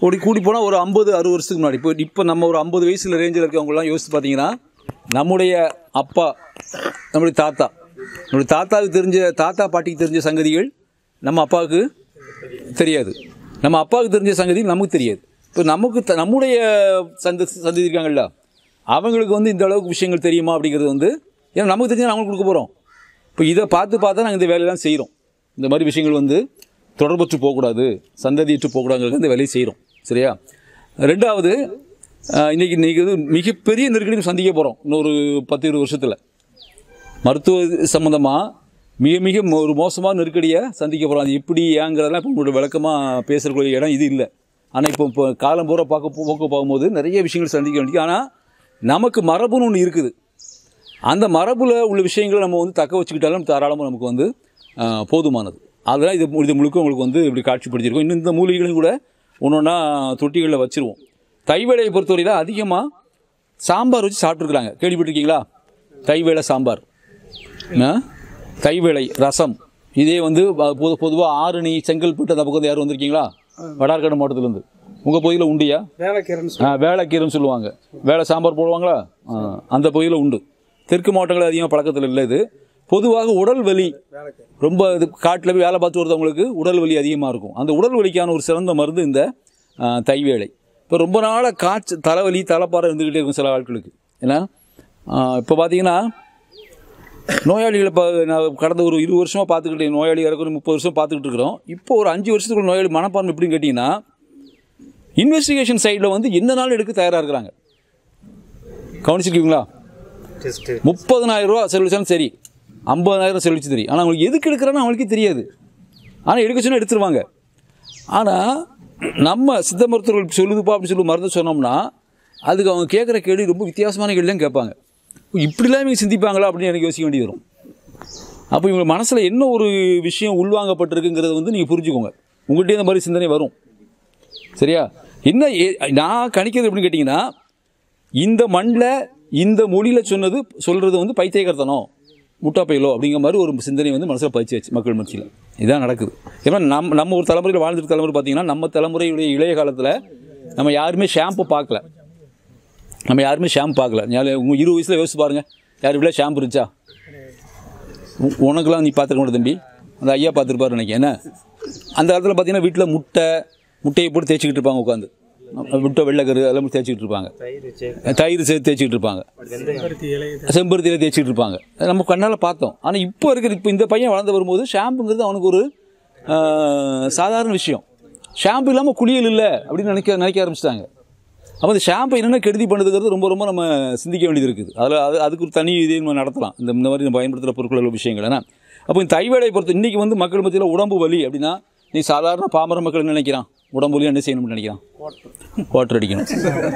ஓடி கூடி போனால் ஒரு ஐம்பது அறுபது வருஷத்துக்கு முன்னாடி. இப்போ இப்போ நம்ம ஒரு ஐம்பது வயசில் ரேஞ்சில் இருக்கவங்களாம் யோசித்து பார்த்தீங்கன்னா நம்முடைய அப்பா நம்முடைய தாத்தா நம்முடைய தாத்தாவுக்கு தெரிஞ்ச தாத்தா பாட்டிக்கு தெரிஞ்ச சங்கதிகள் நம்ம அப்பாவுக்கு தெரியாது. நம்ம அப்பாவுக்கு தெரிஞ்ச சங்கதி நமக்கு தெரியாது. இப்போ நமக்கு த- நம்முடைய சந்த சந்ததி இருக்காங்கல்ல அவங்களுக்கு வந்து இந்த அளவுக்கு விஷயங்கள் தெரியுமா அப்படிங்கிறது வந்து ஏன்னா நமக்கு தெரிஞ்சு அவங்களுக்கு கொடுக்க போகிறோம் இப்போ இதை பார்த்து பார்த்தா நாங்கள் இந்த வேலையெல்லாம் செய்கிறோம் இந்த மாதிரி விஷயங்கள் வந்து தொடர்பற்று போகக்கூடாது சந்ததியிட்டு போகக்கூடாதுங்கிறது இந்த வேலையை செய்கிறோம் சரியா? ரெண்டாவது இன்றைக்கி இன்னைக்கு இன்னைக்கு வந்து மிகப்பெரிய நெருக்கடி சந்திக்க போகிறோம் இன்னொரு பத்து இருபது வருஷத்தில். மருத்துவ சம்மந்தமாக மிக மிக மோ- ஒரு மோசமான நெருக்கடியை சந்திக்க போகிறோம் அது எப்படி ஏங்கிறதெல்லாம் இப்போ உங்களோட விளக்கமாக பேசுகிறக்கூடிய இடம் இது இல்லை. ஆனால் இப்போ இப்போ காலம் பூரா பார்க்க போக்க போகும்போது நிறைய விஷயங்கள் சந்திக்க வேண்டியது ஆனால் நமக்கு மரபுன்னு ஒன்று இருக்குது. அந்த மரபில் உள்ள விஷயங்களை நம்ம வந்து தக்க வச்சுக்கிட்டாலும் தாராளமாக நமக்கு வந்து போதுமானது. அதெல்லாம் இது இது முழுக்க உங்களுக்கு வந்து இப்படி காட்சிப்படுத்தியிருக்கோம். இன்னும் இந்த மூலிகைகளும் கூட ஒன்று ஒன்றா தொட்டிகளில் வச்சுருவோம். தைவேலையை பொறுத்தவரையில் அதிகமாக சாம்பார் வச்சு சாப்பிட்ருக்குறாங்க கேள்விப்பட்டிருக்கீங்களா? தைவேலை சாம்பார்? தைவேலை ரசம். இதே வந்து பொது பொதுவாக ஆரணி செங்கல்பட்டு அந்த பக்கம் யாரும் வந்திருக்கீங்களா? வடார்காடு மாவட்டத்துலேருந்து. உங்கள் பகுதியில் உண்டியா? வேலைக்கீரன் ஆ வேலைக்கீரைன்னு சொல்லுவாங்க. வேலை சாம்பார் போடுவாங்களா? அந்த பகுதியில் உண்டு. தெற்கு மாவட்டங்கள் அதிகமாக பழக்கத்தில் இல்லை இது. பொதுவாக உடல் வலி ரொம்ப இது காட்டில் போய் வேலை பார்த்து வருதவங்களுக்கு உடல் வலி அதிகமாக இருக்கும். அந்த உடல் வலிக்கான ஒரு சிறந்த மருந்து இந்த தைவேலை. இப்போ ரொம்ப நாளாக காய்ச்ச தலைவலி தலைப்பாறை இருந்துக்கிட்டே இருக்கும் சில ஆட்களுக்கு. ஏன்னா இப்போ பார்த்தீங்கன்னா நோயாளிகளை இப்போ நான் கடந்த ஒரு இருபது வருஷமாக பார்த்துக்கிட்டு நோயாளி இறக்குற முப்பது வருஷம் பார்த்துக்கிட்டு இருக்கிறோம். இப்போ ஒரு அஞ்சு வருஷத்துக்குள்ள நோயாளி மனப்பான்மை எப்படின்னு கேட்டிங்கன்னா இன்வெஸ்டிகேஷன் சைடில் வந்து என்ன நாள் எடுக்க தயாராக இருக்கிறாங்க? கவனிச்சிருக்கீங்களா? முப்பதனாயிரம் ரூபா செலவழிச்சாலும் சரி. ஐம்பதாயிரம் செலவிச்சு தெரியும். ஆனால் அவங்களுக்கு எதுக்கு எடுக்கிறான்னு அவங்களுக்கே தெரியாது. ஆனால் எடுக்க சொன்னால் எடுத்துருவாங்க. ஆனால் நம்ம சித்த மருத்துவர்கள் சொல்லுதுப்பா அப்படின்னு சொல்லி மருந்து சொன்னோம்னா அதுக்கு அவங்க கேட்குற கேள்வி ரொம்ப வித்தியாசமான கேள்வி கேட்பாங்க. இப்படிலாம் இவங்க சிந்திப்பாங்களா அப்படின்னு எனக்கு யோசிக்க வேண்டி வரும். அப்போ இவங்க மனசில் என்ன ஒரு விஷயம் உள்வாங்கப்பட்டிருக்குங்கிறத வந்து நீங்கள் புரிஞ்சுக்கோங்க. உங்கள்கிட்ட இந்த மாதிரி சிந்தனை வரும். சரியா? என்ன ஏ- நான் கணிக்கிறது எப்படின்னு கேட்டிங்கன்னா இந்த மண்ணில் இந்த மொழியில் சொன்னது சொல்கிறது வந்து பைத்தியகர்த்தனம் முட்டாப்பையிலோ அப்படிங்கிற மாதிரி ஒரு சிந்தனை வந்து மனசில் பதிச்சாச்சு மக்கள் மத்தியில். இதான் நடக்குது. ஏன்னா நம் நம்ம ஒரு தலைமுறையில் வாழ்ந்துட்டு தலைமுறை பார்த்தீங்கன்னா நம்ம தலைமுறையுடைய இளைய காலத்தில் நம்ம யாருமே ஷாம்பு பார்க்கல. நம்ம யாருமே ஷாம்பு பார்க்கல. உங்கள் இருபது வயசில் யோசிச்சு பாருங்கள் யார் வீட்டில் ஷாம்பு இருந்துச்சா? உனக்குலாம் நீ பார்த்துருக்க மாட்டே தம்பி. அந்த ஐயா பார்த்துருப்பாரு நினைக்கிறேன். என்ன? அந்த காலத்தில் பார்த்தீங்கன்னா வீட்டில் முட்டை முட்டையை போட்டு தேய்ச்சிக்கிட்டு இருப்பாங்க உட்காந்து முட்டை வெள்ளைக்கரு அதெல்லாம் தேய்ச்சிக்கிட்டு இருப்பாங்க. தயிர் சேர்த்து. தேய்ச்சிக்கிட்டு இருப்பாங்க. செம்பருத்தியில் தேய்ச்சிக்கிட்டு இருப்பாங்க. அதை நம்ம கண்ணால் பார்த்தோம். ஆனால் இப்போ இருக்கிற இப்போ இந்த பையன் வளர்ந்து வரும்போது ஷாம்புங்கிறது அவனுக்கு ஒரு சாதாரண விஷயம். ஷாம்பு இல்லாமல் குளியல் இல்லை அப்படின்னு நினைக்க நினைக்க ஆரம்பிச்சிட்டாங்க. அப்போ இந்த ஷாம்பு என்னென்ன கெடுதி பண்ணுதுங்கிறது ரொம்ப ரொம்ப நம்ம சிந்திக்க வேண்டியது இருக்குது. அதில் அது அதுக்கு ஒரு தனி இதே நம்ம நடத்தலாம். இந்த இந்த மாதிரி நம்ம பயன்படுத்துகிற பொருட்கள் உள்ள விஷயங்கள். ஏன்னா அப்போ இந்த தைவேலை பொறுத்து இன்றைக்கி வந்து மக்கள் மத்தியில் உடம்பு வலி அப்படின்னா நீ சாதாரண பாமர மக்கள் என்ன நினைக்கிறான்? உடம்பு வலி என்ன செய்யணும்னு நினைக்கிறான்? குவாட்டர் அடிக்கணும்.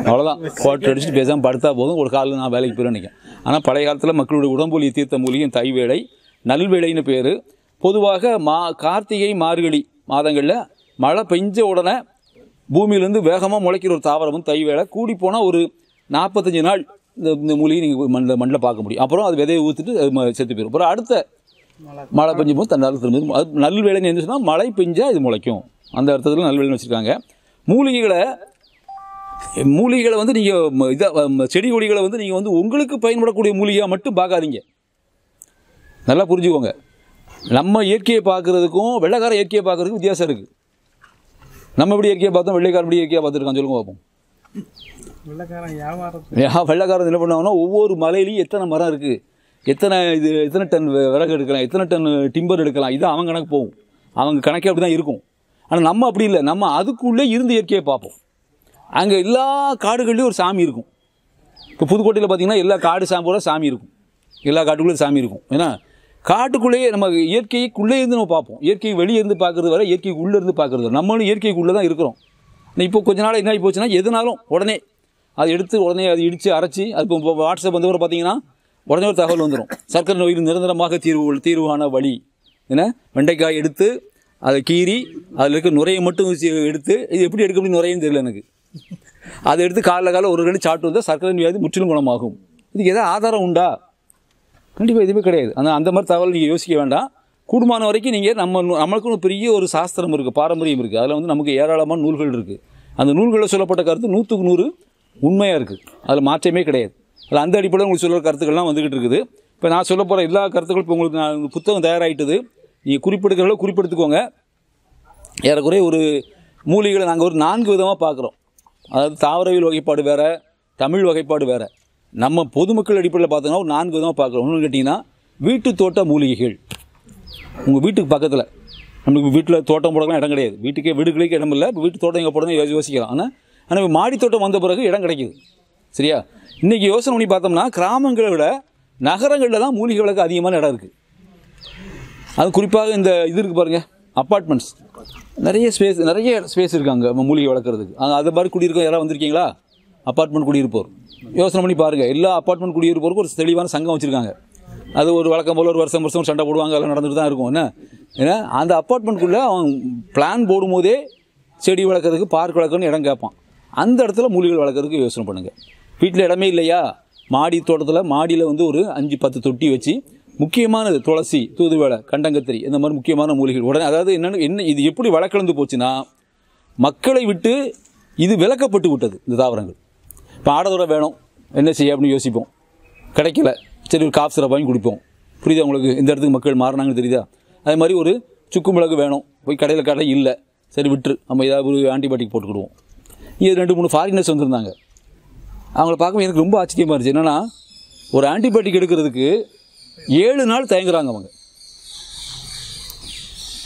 அவ்வளோதான் குவாட்டர் அடிச்சுட்டு பேசாமல் படுத்தா போதும். ஒரு காலில் நான் வேலைக்கு போயிடும் நினைக்கிறேன். ஆனால் பழைய காலத்தில் மக்களுடைய உடம்புலியை தீர்த்த மூலிகை தைவேலை நல்வேளைன்னு பேர். பொதுவாக மா கார்த்திகை மார்கழி மாதங்களில் மழை பெஞ்ச உடனே பூமியிலேருந்து வேகமாக முளைக்கிற ஒரு தாவரம் வந்து தைவேலை கூடி போனால் ஒரு நாற்பத்தஞ்சு நாள் இந்த இந்த மூலிகை நீங்கள் மண்ணில் மண்ணில் பார்க்க முடியும். அப்புறம் அது விதையை ஊற்றிட்டு அது செத்து போயிடும். அப்புறம் அடுத்த மழை பெஞ்சும் போது தன்னால் திரும்ப அது நல்வேளைன்னு என்ன சொன்னால் மழை பெஞ்சா இது முளைக்கும். அந்த அர்த்தத்தில் நல்வேளைன்னு வச்சுருக்காங்க. மூலிகைகளை மூலிகைகளை வந்து நீங்கள் இதை செடி கொடிகளை வந்து நீங்கள் வந்து உங்களுக்கு பயன்படக்கூடிய மூலிகையாக மட்டும் பார்க்காதீங்க. நல்லா புரிஞ்சுக்கோங்க. நம்ம இயற்கையை பார்க்குறதுக்கும் வெள்ளைக்கார இயற்கையை பார்க்குறதுக்கும் வித்தியாசம் இருக்குது நம்ம எப்படி இயற்கையை பார்த்தோம் வெள்ளைக்காரன் எப்படி இயற்கையாக பார்த்துருக்கான் சொல்லுங்க பார்ப்போம் வெள்ளக்காரன் என்ன பண்ணுவாங்கன்னா ஒவ்வொரு மலையிலையும் எத்தனை மரம் இருக்குது எத்தனை இது எத்தனை டன் விறகு எடுக்கலாம் எத்தனை டன் டிம்பர் எடுக்கலாம் இது அவன் கணக்கு போகும். அவங்க கணக்கே அப்படி தான் இருக்கும். ஆனால் நம்ம அப்படி இல்லை. நம்ம அதுக்குள்ளே இருந்து இயற்கையை பார்ப்போம். அங்கே எல்லா காடுகள்லேயும் ஒரு சாமி இருக்கும். இப்போ புதுக்கோட்டையில் பார்த்தீங்கன்னா எல்லா காடு சாம்பூரா சாமி இருக்கும். எல்லா காட்டுக்குள்ளேயும் சாமி இருக்கும். ஏன்னா காட்டுக்குள்ளேயே நம்ம இயற்கைக்குள்ளே இருந்து நம்ம பார்ப்போம். இயற்கை வெளியே இருந்து பார்க்குறது வரை இயற்கைக்கு உள்ளே இருந்து பார்க்குறது நம்மளும் இயற்கைக்குள்ளே தான் இருக்கிறோம். இப்போ கொஞ்ச நாள் என்ன போச்சுன்னா எதுனாலும் உடனே அதை எடுத்து உடனே அதை இடித்து அரைச்சி அது இப்போ வாட்ஸ்அப் வந்தவரை பார்த்தீங்கன்னா உடனே ஒரு தகவல் வந்துடும் சர்க்கரை நோயில் நிரந்தரமாக தீர்வு தீர்வான வழி. என்ன? வெண்டைக்காய் எடுத்து அதை கீறி அதில் இருக்க நுரையை மட்டும் எடுத்து இது எப்படி எடுக்க முடியும் நுரையும் தெரியல எனக்கு. அதை எடுத்து காலைல காலைல ஒரு ரெண்டு சாப்பிட்டு வந்தால் சர்க்கரை வியாதி முற்றிலும் குணமாகும். இதுக்கு எதாவது ஆதாரம் உண்டா? கண்டிப்பாக எதுவுமே கிடையாது. ஆனால் அந்த மாதிரி தகவல் நீங்கள் யோசிக்க வேண்டாம். கூடுமான வரைக்கும் நீங்கள் நம்ம நு- நம்மளுக்குன்னு பெரிய ஒரு சாஸ்திரம் இருக்குது பாரம்பரியம் இருக்குது அதில் வந்து நமக்கு ஏராளமான நூல்கள் இருக்குது அந்த நூல்களில் சொல்லப்பட்ட கருத்து நூற்றுக்கு நூறு உண்மையாக இருக்குது அதில் மாற்றமே கிடையாது. அதில் அந்த அடிப்படையில் உங்களுக்கு சொல்கிற கருத்துக்கள்லாம் வந்துக்கிட்டு இருக்குது. இப்போ நான் சொல்ல போகிற எல்லா கருத்துக்களும் இப்போ உங்களுக்கு நான் புத்தகம் தயாராகிட்டது நீங்கள் குறிப்பெடுக்கிறவங்கள குறிப்பெடுத்துக்கோங்க. ஏறக்குறைய ஒரு மூலிகைகளை நாங்கள் ஒரு நான்கு விதமாக பார்க்குறோம் அதாவது தாவரவியல் வகைப்பாடு வேறு தமிழ் வகைப்பாடு வேறு. நம்ம பொதுமக்கள் அடிப்படையில் பார்த்தோன்னா ஒரு நான்கு விதமாக பார்க்குறோம் ஒன்று கேட்டிங்கன்னா வீட்டு தோட்ட மூலிகைகள். உங்கள் வீட்டுக்கு பக்கத்தில். நமக்கு வீட்டில் தோட்டம் போடலாம் இடம் கிடையாது. வீட்டுக்கே வீடுகளுக்கு இடம் இல்லை. வீட்டு தோட்டம் எங்கே போடணும் யோசி- யோசிக்கலாம். ஆனால் ஆனால் மாடி தோட்டம் வந்த பிறகு இடம் கிடைக்குது. சரியா? இன்றைக்கி யோசனை பண்ணி பார்த்தோம்னா கிராமங்களை விட நகரங்களில் தான் மூலிகை விளக்கு அதிகமான இடம் இருக்குது அது குறிப்பாக இந்த இது இருக்குது பாருங்கள் அப்பார்ட்மெண்ட்ஸ் நிறைய ஸ்பேஸ் நிறைய ஸ்பேஸ் இருக்காங்க மூலிகை வளர்க்குறதுக்கு. அங்கே அது மாதிரி குடியிருக்க யாராவது வந்திருக்கீங்களா? அப்பார்ட்மெண்ட் குடியிருப்போர். யோசனை பண்ணி பாருங்கள் எல்லா அப்பார்ட்மெண்ட் குடியிருப்போருக்கும் ஒரு தெளிவான சங்கம் வச்சுருக்காங்க. அது ஒரு வழக்கம் போல் ஒரு வருஷம் வருஷம் சண்டை போடுவாங்க அதெல்லாம் நடந்துட்டு தான் இருக்கும். என்ன? ஏன்னா அந்த அப்பார்ட்மெண்ட்குள்ளே அவன் பிளான் போடும்போதே செடி வளர்க்குறதுக்கு பார்க் வளர்க்கணும்னு இடம் கேட்பான். அந்த இடத்துல மூலிகைகள் வளர்க்குறதுக்கு யோசனை பண்ணுங்கள் வீட்டில் இடமே இல்லையா? மாடி தோட்டத்தில் மாடியில் வந்து ஒரு அஞ்சு பத்து தொட்டி வச்சு முக்கியமானது துளசி தூதுவேலை கண்டங்கத்திரி இந்த மாதிரி முக்கியமான மூலிகைகள். உடனே அதாவது என்னென்னு என்ன இது எப்படி வழக்கலந்து போச்சுன்னா மக்களை விட்டு இது விலக்கப்பட்டு விட்டது இந்த தாவரங்கள். இப்போ ஆடதுரை வேணும் என்ன செய்ய அப்படின்னு யோசிப்போம். கிடைக்கல சரி ஒரு காஃப் சிரப் வாங்கி குடிப்போம். புரியுதா உங்களுக்கு? இந்த இடத்துக்கு மக்கள் மாறினாங்கன்னு தெரியுதா? அதே மாதிரி ஒரு சுக்கு மிளகு வேணும் போய் கடையில் கடை இல்லை. சரி விட்டுரு. நம்ம ஏதாவது ஒரு ஆன்டிபயோட்டிக் போட்டுக்கிடுவோம். இது ரெண்டு மூணு ஃபாரினர்ஸ் வந்திருந்தாங்க. அவங்கள பார்க்கும்போது எனக்கு ரொம்ப ஆச்சரியமாக இருந்துச்சு. என்னென்னா ஒரு ஆன்டிபயோட்டிக் எடுக்கிறதுக்கு ஏழு நாள் தயங்குறாங்க அவங்க.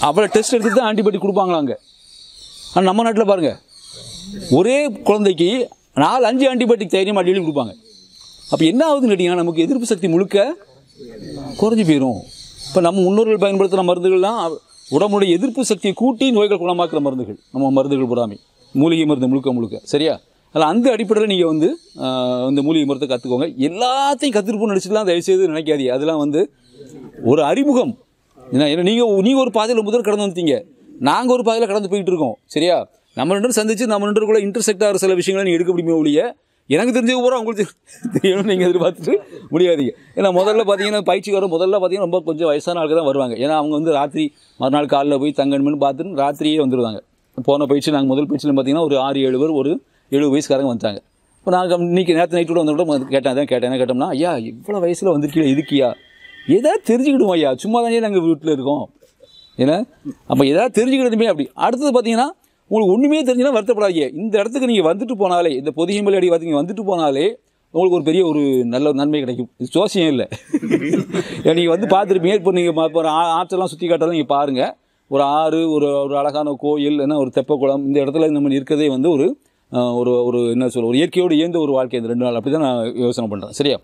அவ்வளோ டெஸ்ட் எடுத்துட்டு தான் ஆன்டிபயோட்டிக் கொடுப்பாங்களா அங்கே? ஆனால் நம்ம நாட்டில் பாருங்கள் ஒரே குழந்தைக்கு நாலு அஞ்சு ஆன்டிபயோட்டிக் தைரியமாக டெய்லி கொடுப்பாங்க. அப்போ என்ன ஆகுதுன்னு கேட்டிங்கன்னா நமக்கு எதிர்ப்பு சக்தி முழுக்க குறைஞ்சி போயிடும் இப்போ நம்ம முன்னோர்கள் பயன்படுத்துகிற மருந்துகள்லாம் உடம்புடைய எதிர்ப்பு சக்தியை கூட்டி நோய்கள் குணமாக்குற மருந்துகள். நம்ம மருந்துகள் புறாமை. மூலிகை மருந்து முழுக்க முழுக்க. சரியா? அதில் அந்த அடிப்படையில் நீங்கள் வந்து இந்த மூலிகை மரத்தை கற்றுக்கோங்க எல்லாத்தையும் கற்றுருப்போம் தயவு தயவுசெய்து நினைக்காதீங்க. அதெல்லாம் வந்து ஒரு அறிமுகம். ஏன்னா ஏன்னா நீங்கள் நீங்கள் ஒரு பாதையில் முதல் கடந்து வந்துட்டீங்க. நாங்கள் ஒரு பாதையில் கடந்து போயிட்டு இருக்கோம். சரியா? நம்ம ரெண்டு சந்திச்சு நம்ம ரெண்டு இன்டர்செக்ட் ஆகிற சில விஷயங்களை நீங்கள் எடுக்க முடியுமே ஒழிய எனக்கு தெரிஞ்ச பூரா உங்களுக்கு தெரியணும் நீங்கள் எதிர்பார்த்துட்டு முடியாதீங்க. ஏன்னா முதல்ல பார்த்தீங்கன்னா பயிற்சிக்காரர் முதல்ல பார்த்தீங்கன்னா ரொம்ப கொஞ்சம் வயசான ஆளுக்கு தான் வருவாங்க. ஏன்னா அவங்க வந்து ராத்திரி மறுநாள் காலையில் போய் தங்கணும்னு பார்த்துட்டு ராத்திரியே வந்துடுவாங்க போன பயிற்சி நாங்கள் முதல் பயிற்சியில் பார்த்தீங்கன்னா ஒரு ஆறு ஏழு பேர் ஒரு எழுபது வயசுக்காரங்க வந்துட்டாங்க. இப்போ நாங்கள் இன்றைக்கி நேற்று நைட்டு கூட வந்து கூட கேட்டேன் அதான் கேட்டேன் என்ன கேட்டோம்னா ஐயா இவ்வளோ வயசில் வந்திருக்கீங்க இதுக்கியா ஏதாவது தெரிஞ்சுக்கிடுவோம் ஐயா சும்மா தானே நாங்கள் வீட்டில் இருக்கோம். ஏன்னா அப்போ எதாவது தெரிஞ்சுக்கிட்டதுமே அப்படி. அடுத்தது பார்த்தீங்கன்னா உங்களுக்கு ஒன்றுமே தெரிஞ்சுன்னா வருத்தப்படாதீங்க. இந்த இடத்துக்கு நீங்கள் வந்துட்டு போனாலே இந்த பொதியம்பல் அடி பார்த்து வந்துட்டு போனாலே உங்களுக்கு ஒரு பெரிய ஒரு நல்ல ஒரு நன்மை கிடைக்கும். இது ஜோசியம் இல்லை. நீங்கள் வந்து பார்த்துருப்பீங்க இப்போ நீங்கள் இப்போ ஒரு ஆ- ஆற்றெல்லாம் சுற்றி காட்டாலும் நீங்கள் பாருங்கள் ஒரு ஆறு ஒரு ஒரு அழகான கோயில் என்ன ஒரு தெப்பக்குளம் இந்த இடத்துல நம்ம இருக்கிறதே வந்து ஒரு ஒரு ஒரு என்ன சொல்ல ஒரு இயற்கையோடு இயந்த ஒரு வாழ்க்கை இந்த ரெண்டு நாள். அப்படி தான் நான் யோசனை பண்ணுறேன் சரியா?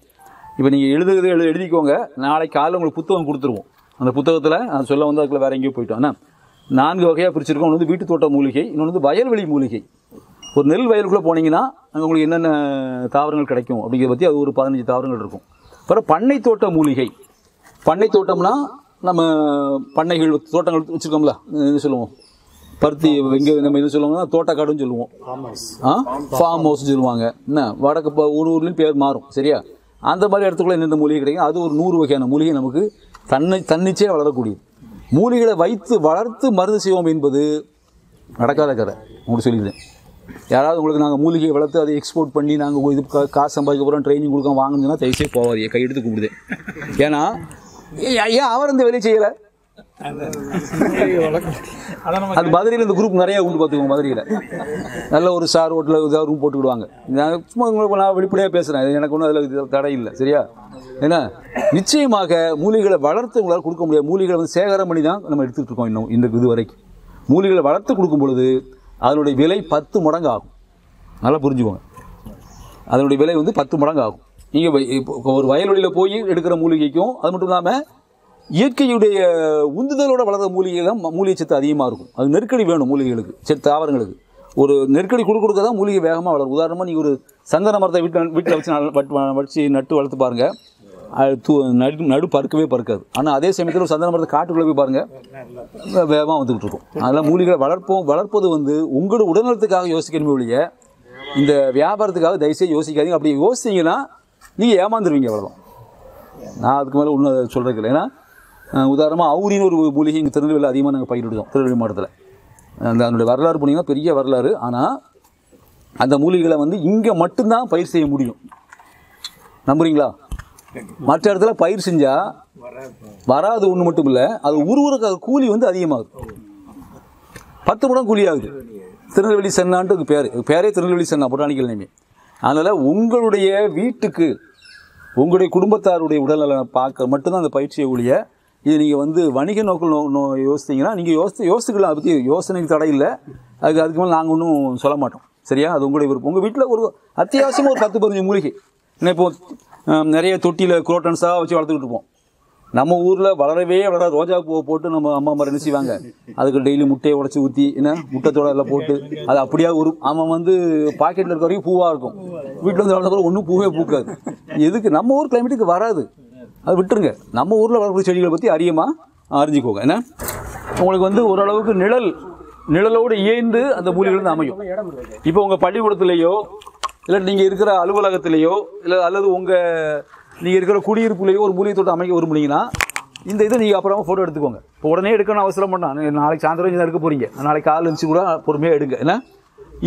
இப்போ நீங்கள் எழுதுகிறது எழு எழுதிக்கோங்க. நாளைக்கு காலையில் உங்களுக்கு புத்தகம் கொடுத்துருவோம். அந்த புத்தகத்தில் நான் சொல்ல வந்து அதுக்குள்ள வேறு எங்கேயோ போயிட்டோம். ஆனால் நான்கு வகையாக பிரிச்சிருக்கோம். ஒன்று வந்து வீட்டு தோட்ட மூலிகை இன்னொன்று வந்து வயல்வெளி மூலிகை. ஒரு நெல் வயலுக்குள்ளே போனீங்கன்னா அங்கே உங்களுக்கு என்னென்ன தாவரங்கள் கிடைக்கும்? அப்படிங்கிறத பற்றி அது ஒரு பதினஞ்சு தாவரங்கள் இருக்கும். அப்புறம் பண்ணை தோட்ட மூலிகை. பண்ணை தோட்டம்னா நம்ம பண்ணைகள் தோட்டங்கள் வச்சுருக்கோம்ல என்ன சொல்லுவோம். பருத்தி இங்கே நம்ம என்ன சொல்லுவோம்னா தோட்டக்காடுன்னு சொல்லுவோம். ஆ? ஃபார்ம் ஹவுஸ் சொல்லுவாங்க. என்ன? வடக்கு இப்போ ஒரு ஊர்லேயும் பேர் மாறும். சரியா? அந்த மாதிரி இடத்துக்குள்ள என்னென்ன மூலிகை கிடைக்கும் அது ஒரு நூறு வகையான மூலிகை நமக்கு தன்னை தன்னிச்சே வளரக்கூடியது. மூலிகளை வைத்து வளர்த்து மருந்து செய்வோம் என்பது நடக்காத கதை. உங்களுக்கு சொல்லிடுறேன் யாராவது உங்களுக்கு நாங்கள் மூலிகையை வளர்த்து அதை எக்ஸ்போர்ட் பண்ணி நாங்கள் இது காசு சம்பாதிக்க போகிறோம் ட்ரைனிங் கொடுக்க வாங்கணும்னா தயவுசெய்து போவாதீங்க. கை எடுத்து கும்பிடுது ஏன்னா ஏன் அவர் இந்த வேலையை செய்யலை? அது மதுரையில் இந்த குரூப் நிறைய உண்டு பார்த்துக்கோங்க மதுரையில். நல்ல ஒரு சார் ஹோட்டலில் ஏதாவது ரூம் போட்டுக்கிடுவாங்க. நான் சும்மா உங்களுக்கு நான் வெளிப்படையாக பேசுகிறேன் எனக்கு ஒன்றும் அதில் தடை இல்லை சரியா? ஏன்னா நிச்சயமாக மூலிகளை வளர்த்து உங்களால் கொடுக்க முடியாது. மூலிகளை வந்து சேகரம் பண்ணி தான் நம்ம எடுத்துகிட்டு இருக்கோம் இன்னும் இந்த இது வரைக்கும். மூலிகளை வளர்த்து கொடுக்கும் பொழுது அதனுடைய விலை பத்து மடங்கு ஆகும். நல்லா புரிஞ்சுக்கோங்க. அதனுடைய விலை வந்து பத்து மடங்கு ஆகும். நீங்கள் ஒரு வயல்வெளியில் போய் எடுக்கிற மூலிகைக்கும் அது மட்டும் இல்லாமல் இயற்கையுடைய உந்துதலோட வளர்ந்த மூலிகை தான் மூலிகை சத்து அதிகமாக இருக்கும். அது நெருக்கடி வேணும் மூலிகைகளுக்கு சரி தாவரங்களுக்கு. ஒரு நெருக்கடி கொடுக்க கொடுக்க தான் மூலிகை வேகமாக வளரும். உதாரணமாக நீங்கள் ஒரு சந்தன மரத்தை வீட்டில் வீட்டில் வச்சு நட- வச்சு நட்டு வளர்த்து பாருங்கள் அது தூ நடு நடு பறக்கவே பறக்காது ஆனால் அதே சமயத்தில் ஒரு சந்தன மரத்தை காட்டுக்குள்ளே போய் பாருங்கள் வேகமாக வந்துக்கிட்டு இருக்கும். அதனால் மூலிகளை வளர்ப்போம் வளர்ப்பது வந்து உங்களோட உடல்நலத்துக்காக யோசிக்கணுமே ஒழிய இந்த வியாபாரத்துக்காக தயவுசெய்து யோசிக்காதீங்க. அப்படி யோசிச்சிங்கன்னா நீங்கள் ஏமாந்துருவீங்க அவ்வளோதான் நான் அதுக்கு மேலே ஒன்றும் சொல்கிறதுக்கு இல்லை. ஏன்னா உதாரணமாக அவுரின்னு ஒரு மூலிகை இங்கே திருநெல்வேலியில் அதிகமாக நாங்கள் பயிரிடுதோம் திருநெல்வேலி மாவட்டத்தில். அந்த அதனுடைய வரலாறு போனீங்கன்னா பெரிய வரலாறு. ஆனால் அந்த மூலிகைகளை வந்து இங்கே மட்டும்தான் பயிர் செய்ய முடியும். நம்புறீங்களா? மற்ற இடத்துல பயிர் செஞ்சால் வராது ஒன்று மட்டும் இல்லை அது உருவுறக்க கூலி வந்து அதிகமாகுது. பத்து மடம் கூலி ஆகுது. திருநெல்வேலி சென்னான்ட்டு பேர். பேரே திருநெல்வேலி சென்னா பொட்டானிக்கல் நேமே அதனால் உங்களுடைய வீட்டுக்கு உங்களுடைய குடும்பத்தாருடைய உடல்நலம் பார்க்க மட்டும்தான் அந்த பயிற்சியை ஒழிய இது நீங்கள் வந்து வணிக நோக்கில் நோ நோ யோசித்தீங்கன்னா நீங்கள் யோசித்து யோசிக்கலாம் அதை பற்றி யோசனைக்கு தடை இல்லை. அதுக்கு அதுக்கு மேலே நாங்கள் ஒன்றும் சொல்ல மாட்டோம். சரியா? அது உங்களுடைய விருப்பம். உங்கள் வீட்டில் ஒரு அத்தியாவசியமாக ஒரு பத்து பதினஞ்சு மூலிகை. ஏன்னா இப்போ நிறைய தொட்டியில் குரோட்டன்ஸாக வச்சு வளர்த்துக்கிட்டு இருப்போம். நம்ம ஊரில் வளரவே வளர ரோஜா பூவை போட்டு நம்ம அம்மா அம்மா என்ன செய்வாங்க? அதுக்கு டெய்லி முட்டையை உடச்சி ஊற்றி என்ன முட்டைத்தோட எல்லாம் போட்டு அது அப்படியே ஒரு அவன் வந்து பாக்கெட்டில் இருக்க வரைக்கும் பூவாக இருக்கும். வீட்டில் வந்து வளர்ந்த ஒன்றும் பூவே பூக்காது. எதுக்கு? நம்ம ஊர் கிளைமேட்டுக்கு வராது. அதை விட்டுருங்க. நம்ம ஊரில் வளர்க்குற செடிகளை பற்றி அதிகமாக அறிஞ்சிக்கோங்க. ஏன்னா உங்களுக்கு வந்து ஓரளவுக்கு நிழல் நிழலோடு இயைந்து அந்த மூலிகள் வந்து அமையும். இப்போ உங்கள் பள்ளிக்கூடத்துலேயோ இல்லை நீங்கள் இருக்கிற அலுவலகத்திலேயோ இல்லை அல்லது உங்கள் நீங்கள் இருக்கிற குடியிருப்புலையோ ஒரு மூலிகை தோட்டம் அமைக்க விரும்புனீங்கன்னா இந்த இதை நீங்கள் அப்புறமா ஃபோட்டோ எடுத்துக்கோங்க. இப்போ உடனே எடுக்கணும் அவசரம் பண்ணா நாளைக்கு சாயந்தரம் தான் எடுக்க போகிறீங்க நாளைக்கு கால் இருந்துச்சு கூட பொறுமையாக எடுங்க. ஏன்னா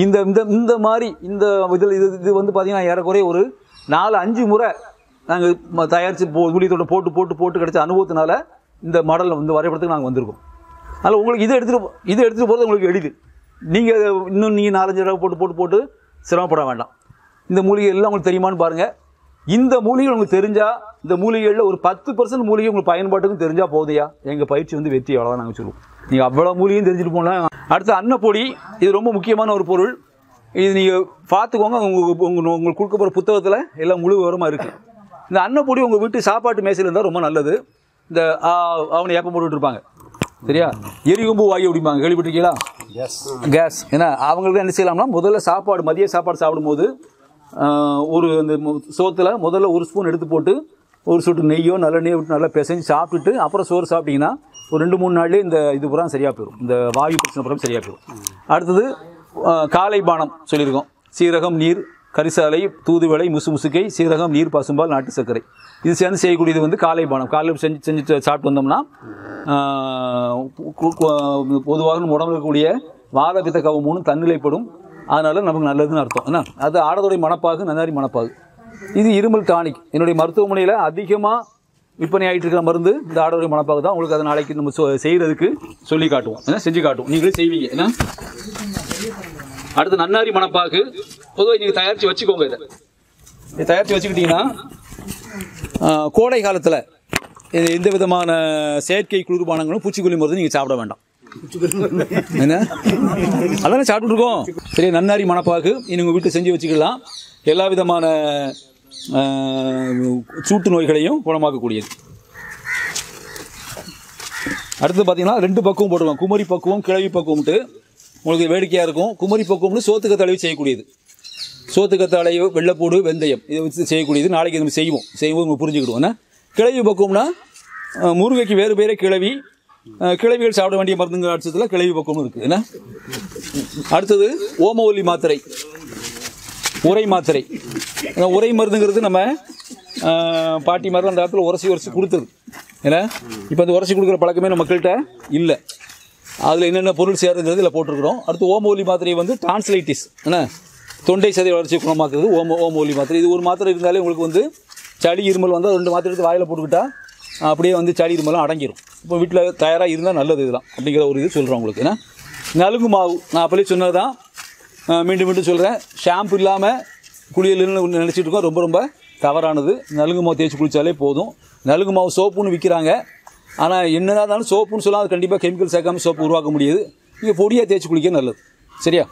இந்த இந்த இந்த மாதிரி இந்த இதில் இது இது வந்து பார்த்தீங்கன்னா ஏறக்குறைய ஒரு நாலு அஞ்சு முறை நாங்கள் தயாரித்து போ ஊழியத்தோட போட்டு போட்டு போட்டு கிடைச்ச அனுபவத்தினால இந்த மாடலில் வந்து வரைபடத்துக்கு நாங்கள் வந்திருக்கோம். அதனால் உங்களுக்கு இதை எடுத்துகிட்டு இதை எடுத்துகிட்டு போகிறது உங்களுக்கு எளிது. நீங்கள் இன்னும் நீங்கள் நாலஞ்சு தடவை போட்டு போட்டு போட்டு சிரமப்பட வேண்டாம். இந்த மூலிகை எல்லாம் உங்களுக்கு தெரியுமான்னு பாருங்கள் இந்த மூலிகை உங்களுக்கு தெரிஞ்சால் இந்த மூலிகைகளில் ஒரு பத்து பர்சன்ட் மூலிகை உங்களுக்கு பயன்பாட்டுக்கும் தெரிஞ்சால் போதையா எங்கள் பயிற்சி வந்து வெற்றி அவ்வளோதான் நாங்கள் சொல்லுவோம். நீங்கள் அவ்வளோ மூலிகையும் தெரிஞ்சுட்டு போகலாம் அடுத்து அன்னப்பொடி இது ரொம்ப முக்கியமான ஒரு பொருள். இது நீங்கள் பார்த்துக்கோங்க உங்களுக்கு உங்கள் உங்களுக்கு கொடுக்க போகிற புத்தகத்தில் எல்லாம் முழு விவரமாக இருக்குது இந்த அன்னப்பொடி உங்கள் வீட்டு சாப்பாட்டு மேசையில் இருந்தால் ரொம்ப நல்லது. இந்த அவனை ஏப்பம் போட்டுட்டு இருப்பாங்க. சரியா? எரிகொம்பு வாயு அப்படிம்பாங்க கேள்விப்பட்டிருக்கீங்களா? கேஸ் ஏன்னா அவங்களுக்கு என்ன செய்யலாம்னா முதல்ல சாப்பாடு மதிய சாப்பாடு சாப்பிடும்போது ஒரு அந்த மு- சோத்துல முதல்ல ஒரு ஸ்பூன் எடுத்து போட்டு ஒரு சொட்டு நெய்யோ நல்லெண்ணெயோ விட்டு நல்லா பிசைஞ்சு சாப்பிட்டுட்டு அப்புறம் சோறு சாப்பிட்டீங்கன்னா ஒரு ரெண்டு மூணு நாள்லேயே இந்த இது பூரா சரியாக போயிடும் இந்த வாயு பிரச்சனை பூரா சரியாக போயிடும் அடுத்தது காலை பானம் சொல்லியிருக்கோம். சீரகம் நீர் கரிசாலை தூதுவளை முசு முசுக்கை சீரகம் நீர் பசும்பால் நாட்டு சர்க்கரை. இது சேர்ந்து செய்யக்கூடியது வந்து காலை பானம். காலையில் செஞ்சு செஞ்சு சாப்பிட்டு வந்தோம்னா பொதுவாக உடம்புல இருக்கக்கூடிய வாத பித்த கவமும் தன்னிலைப்படும். அதனால் நமக்கு நல்லதுன்னு அர்த்தம். என்ன? அது ஆடதுடைய மணப்பாகு நன்னாரி மணப்பாகு இது இருமல் டானிக். என்னுடைய மருத்துவமனையில் அதிகமாக விற்பனை ஆகிட்டு இருக்கிற மருந்து இந்த ஆடோடைய மணப்பாகு தான் உங்களுக்கு அதை நாளைக்கு நம்ம சொ- சொல்லி காட்டுவோம். என்ன? செஞ்சு காட்டுவோம். நீங்களே செய்வீங்க. என்ன? அடுத்து நன்னாரி மணப்பாக்கு பொதுவாக நீங்கள் தயாரித்து வச்சுக்கோங்க இதை. இதை தயாரித்து வச்சுக்கிட்டீங்கன்னா கோடை காலத்தில் எந்த விதமான செயற்கை குளிர்பானங்களும் பூச்சிக்கொல்லி மருந்து நீங்கள் சாப்பிட வேண்டாம். என்ன? அதானே சாப்பிட்டுருக்கோம் சரி நன்னாரி மணப்பாக்கு இனி உங்கள் வீட்டில் செஞ்சு வச்சுக்கலாம். எல்லா விதமான சூட்டு நோய்களையும் குணமாக்கக்கூடியது. அடுத்து பார்த்தீங்கன்னா ரெண்டு பக்குவம் போட்டுருவோம் குமரி பக்குவம் கிழவி பக்குவம்ட்டு. உங்களுக்கு வேடிக்கையாக இருக்கும். குமரி பக்குவம்னு சோத்துக்க செய்யக்கூடியது. சோத்துக்கத்தாழை வெள்ளைப்பூடு வெந்தயம் இதை வச்சு செய்யக்கூடியது. நாளைக்கு நம்ம செய்வோம். செய்வோம் நம்ம புரிஞ்சுக்கிடுவோம். கிழவி பக்குவம்னா முருகைக்கு வேறு பேரே கிழவி. கிழவிகள் சாப்பிட வேண்டிய மருந்துங்க அடிச்சத்தில் கிழவி பக்குவம் இருக்குது என்ன? அடுத்தது ஓமவல்லி மாத்திரை. உரை மாத்திரை. உரை மருந்துங்கிறது நம்ம பாட்டி மாதிரி அந்த காலத்தில் உரசி உரசி கொடுத்தது. ஏன்னா இப்போ அந்த உரசி கொடுக்குற பழக்கமே நம்ம மக்கள்கிட்ட இல்லை. அதில் என்னென்ன பொருள் சேருங்கிறது இதில் போட்டிருக்கிறோம். அடுத்து ஓமோலி மாத்திரை வந்து டிரான்ஸ்லைட்டிஸ் என்ன? தொண்டை சதை வளர்ச்சி குணமாக்குறது ஓமோ ஓமோலி மாத்திரை. இது ஒரு மாத்திரை இருந்தாலே உங்களுக்கு வந்து சளி இருமல் வந்தால் ரெண்டு மாத்திரை எடுத்து வாயில் போட்டுக்கிட்டா அப்படியே வந்து சளி இருமலாம் அடங்கிடும் இப்போ வீட்டில் தயாராக இருந்தால் நல்லது இதுதான் அப்படிங்கிற ஒரு இது சொல்கிறோம் உங்களுக்கு ஏன்னா நலுங்கு மாவு. நான் அப்பளே சொன்னது தான் மீண்டும் மீண்டும் சொல்கிறேன் ஷாம்பு இல்லாமல் குளியல்னு நினச்சிட்டு இருக்கோம். ரொம்ப ரொம்ப தவறானது. நலுங்கு மாவு தேய்ச்சி குளித்தாலே போதும். நலுங்கு மாவு சோப்புன்னு விற்கிறாங்க ஆனால் என்னதான் இருந்தாலும் சோப்புன்னு சொன்னால் அது கண்டிப்பாக கெமிக்கல் சேர்க்காமல் சோப்பு உருவாக்க முடியாது. நீங்கள் பொடியாக தேய்ச்சி குளிக்க நல்லது. சரியா?